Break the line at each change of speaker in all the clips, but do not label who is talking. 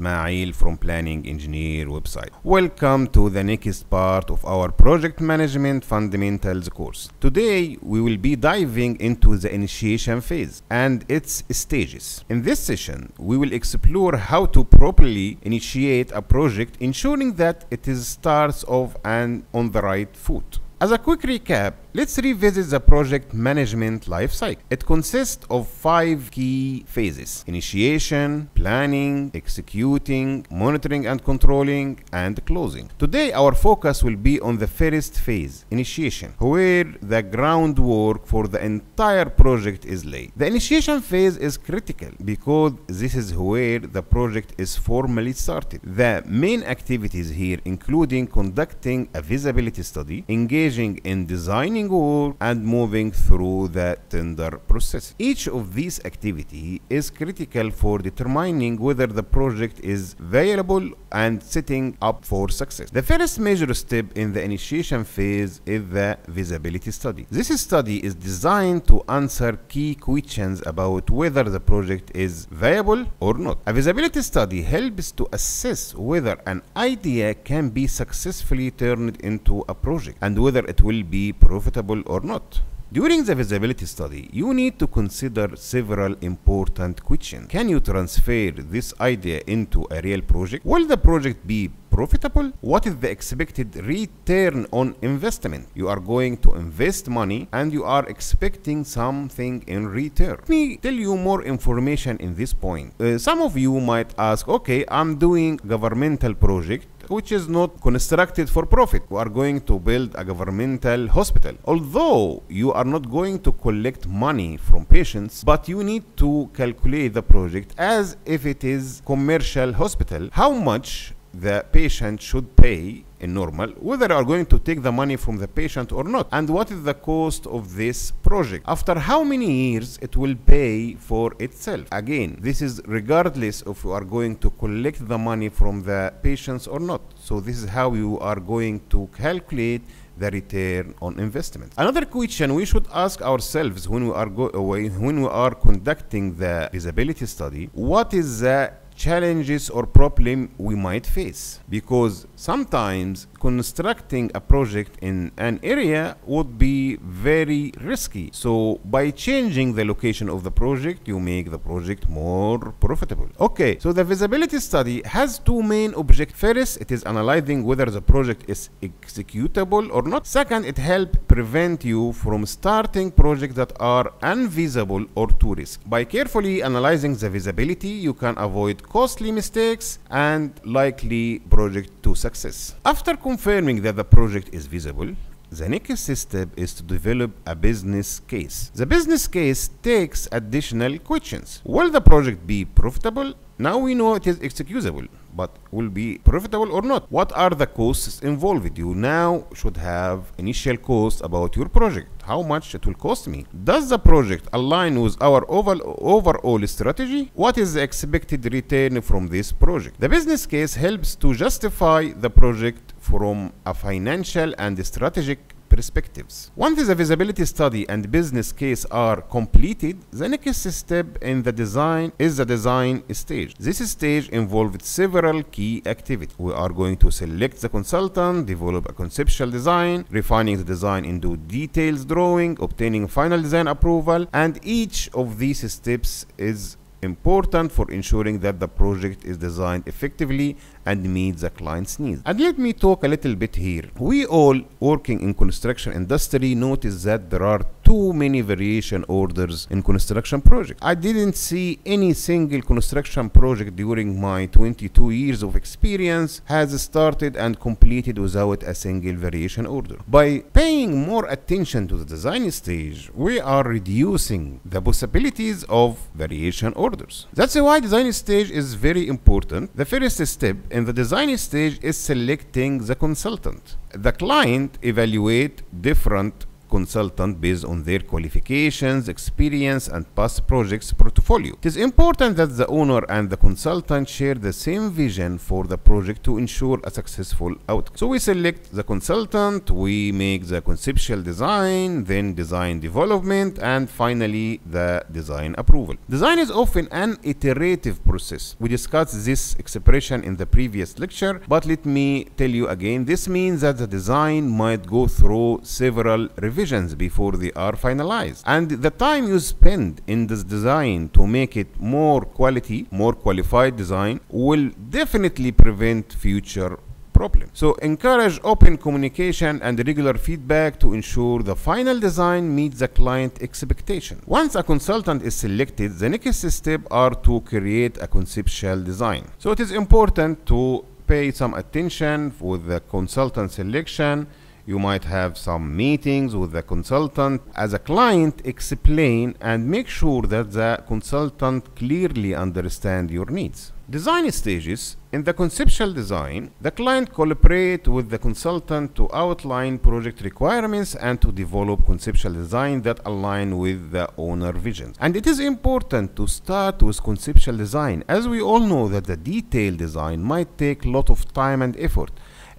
Ismail from Planning Engineer website. Welcome to the next part of our Project Management Fundamentals course. Today we will be diving into the initiation phase and its stages. In this session, we will explore how to properly initiate a project ensuring that it starts off and on the right foot. As a quick recap, let's revisit the project management lifecycle. It consists of five key phases initiation, planning, executing, monitoring and controlling, and closing. Today, our focus will be on the first phase initiation, where the groundwork for the entire project is laid. The initiation phase is critical because this is where the project is formally started. The main activities here, including conducting a feasibility study, engaging in designing work and moving through the tender process. Each of these activity is critical for determining whether the project is viable and setting up for success. The first major step in the initiation phase is the feasibility study. This study is designed to answer key questions about whether the project is viable or not. A feasibility study helps to assess whether an idea can be successfully turned into a project and whether it will be profitable or not. During the feasibility study, you need to consider several important questions. Can you transfer this idea into a real project? Will the project be profitable? What is the expected return on investment? You are going to invest money and you are expecting something in return. Let me tell you more information in this point. Uh, some of you might ask, okay, I'm doing governmental project which is not constructed for profit. We are going to build a governmental hospital. Although you are not going to collect money from patients, but you need to calculate the project as if it is commercial hospital. How much the patient should pay in normal, whether are going to take the money from the patient or not, and what is the cost of this project. After how many years it will pay for itself. Again, this is regardless of you are going to collect the money from the patients or not. So this is how you are going to calculate the return on investment. Another question we should ask ourselves when we are go, when we are conducting the feasibility study, what is the challenges or problem we might face. Because sometimes constructing a project in an area would be very risky. So by changing the location of the project you make the project more profitable. Okay so the feasibility study has two main objectives first it is analyzing whether the project is executable or not. Second it helps prevent you from starting projects that are unfeasible or too risky. By carefully analyzing the feasibility you can avoid costly mistakes and likely project to success. After confirming that the project is visible, the next step is to develop a business case. The business case takes additional questions. Will the project be profitable? Now we know it is executable, but will be profitable or not? What are the costs involved? You now should have initial costs about your project. How much it will cost me? Does the project align with our overall, overall strategy? What is the expected return from this project? The business case helps to justify the project from a financial and strategic perspectives. Once the feasibility study and business case are completed, the next step in the design is the design stage. This stage involved several key activities. We are going to select the consultant, develop a conceptual design, refining the design into details drawing, obtaining final design approval, and each of these steps is important for ensuring that the project is designed effectively and meets the client's needs. And let me talk a little bit here. We all working in construction industry notice that there are too many variation orders in construction projects. I didn't see any single construction project during my 22 years of experience has started and completed without a single variation order. By paying more attention to the design stage, we are reducing the possibilities of variation orders. That's why design stage is very important. The first step in the design stage is selecting the consultant. The client evaluate different consultant based on their qualifications, experience, and past projects portfolio. It is important that the owner and the consultant share the same vision for the project to ensure a successful outcome. So we select the consultant, we make the conceptual design, then design development, and finally the design approval. Design is often an iterative process. We discussed this expression in the previous lecture, but let me tell you again, this means that the design might go through several revisions before they are finalized. And the time you spend in this design to make it more quality, more qualified design will definitely prevent future problem. So encourage open communication and regular feedback to ensure the final design meets the client expectation. Once a consultant is selected, the next step are to create a conceptual design. So it is important to pay some attention with the consultant selection you might have some meetings with the consultant. As a client explain and make sure that the consultant clearly understand your needs. Design stages. In the conceptual design the client collaborate with the consultant to outline project requirements and to develop conceptual design that align with the owner vision. And it is important to start with conceptual design. As we all know that the detailed design might take a lot of time and effort.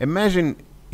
Imagine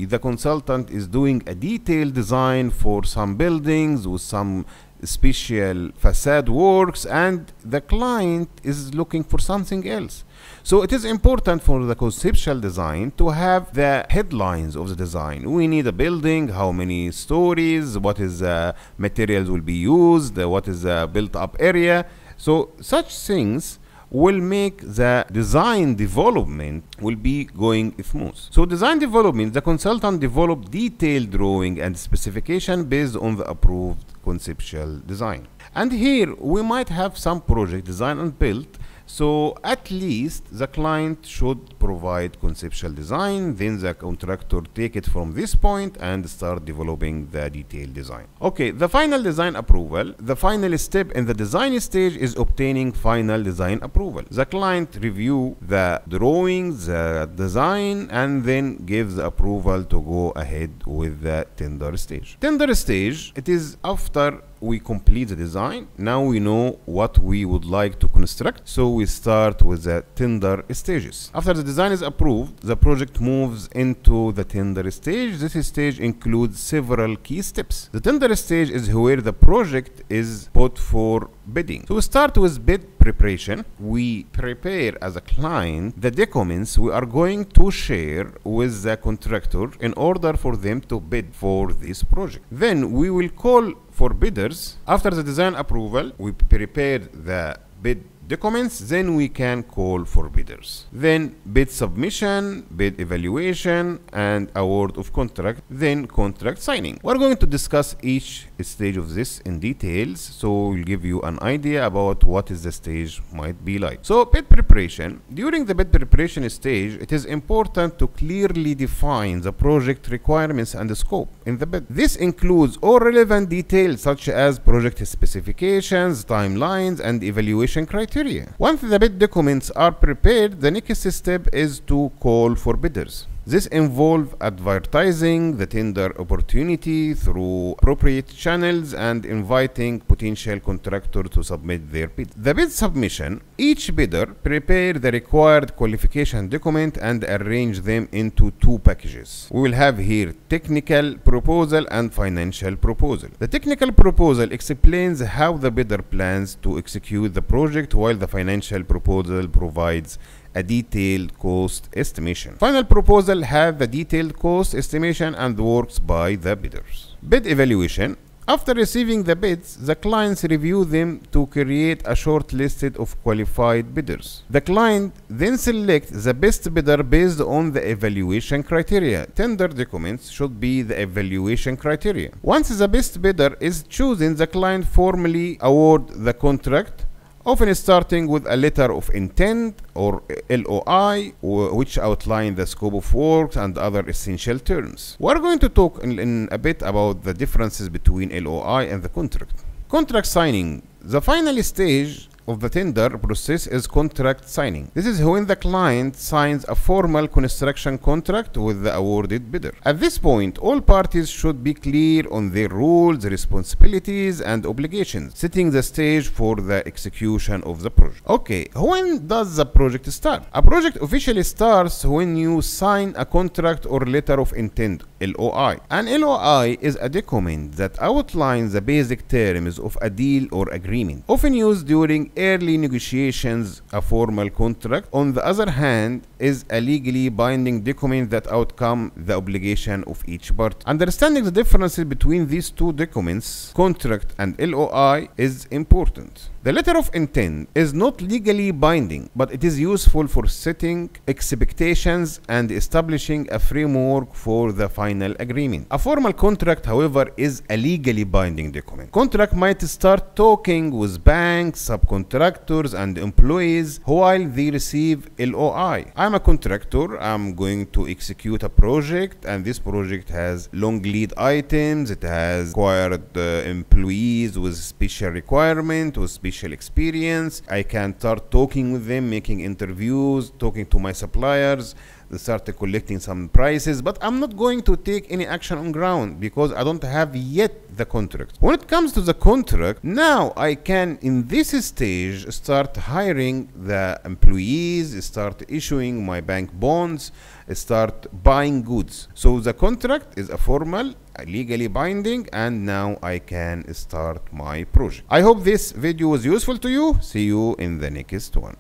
the consultant is doing a detailed design for some buildings with some special facade works and the client is looking for something else. So it is important for the conceptual design to have the headlines of the design. We need a building how many stories what is the materials will be used what is the built up area. So such things will make the design development will be going smooth. So design development, the consultant develop detailed drawing and specification based on the approved conceptual design. And here we might have some project design and built so at least the client should provide conceptual design, then the contractor take it from this point and start developing the detailed design. Okay, the final design approval. The final step in the design stage is obtaining final design approval. The client review the drawings, the design, and then gives the approval to go ahead with the tender stage. Tender stage, it is after we complete the design now we know what we would like to construct so we start with the tender stages. After the design is approved the project moves into the tender stage. This stage includes several key steps. The tender stage is where the project is put for bidding. So we start with bid preparation we prepare as a client the documents we are going to share with the contractor in order for them to bid for this project. Then we will call for bidders. After the design approval we prepared the bid documents then we can call for bidders. Then bid submission bid evaluation and award of contract then contract signing. We're going to discuss each stage of this in details so we'll give you an idea about what is the stage might be like. So bid preparation. During the bid preparation stage it is important to clearly define the project requirements and the scope in the bid. This includes all relevant details such as project specifications timelines and evaluation criteria once the bid documents are prepared the next step is to call for bidders this involves advertising the tender opportunity through appropriate channels and inviting potential contractor to submit their bid. The bid submission, each bidder prepare the required qualification document and arrange them into two packages. We will have here technical proposal and financial proposal. The technical proposal explains how the bidder plans to execute the project while the financial proposal provides a detailed cost estimation. Final proposal have the detailed cost estimation and works by the bidders. Bid evaluation after receiving the bids, the clients review them to create a short list of qualified bidders. The client then selects the best bidder based on the evaluation criteria. Tender documents should be the evaluation criteria. Once the best bidder is chosen, the client formally award the contract often starting with a letter of intent or LOI which outline the scope of work and other essential terms. We're going to talk in, in, a bit about the differences between LOI and the contract. Contract signing. The final stage of the tender process is contract signing. This is when the client signs a formal construction contract with the awarded bidder. At this point, all parties should be clear on their roles, responsibilities, and obligations, setting the stage for the execution of the project. Okay, when does the project start? A project officially starts when you sign a contract or letter of intent, LOI. An LOI is a document that outlines the basic terms of a deal or agreement, often used during early negotiations. A formal contract, on the other hand, is a legally binding document that outcome the obligation of each party. Understanding the differences between these two documents, contract and LOI, is important. The letter of intent is not legally binding, but it is useful for setting expectations and establishing a framework for the final agreement. A formal contract, however, is a legally binding document. Contract might start talking with banks, subcontractors, and employees while they receive LOI. I'm a contractor, I'm going to execute a project, and this project has long lead items, it has required uh, employees with special requirement, with special experience. I can start talking with them, making interviews, talking to my suppliers, they start collecting some prices, but I'm not going to take any action on ground because I don't have yet the contract. When it comes to the contract, now I can, in this stage, start hiring the employees, start issuing my bank bonds, start buying goods. So the contract is a formal legally binding and now I can start my project. I hope this video was useful to you. See you in the next one.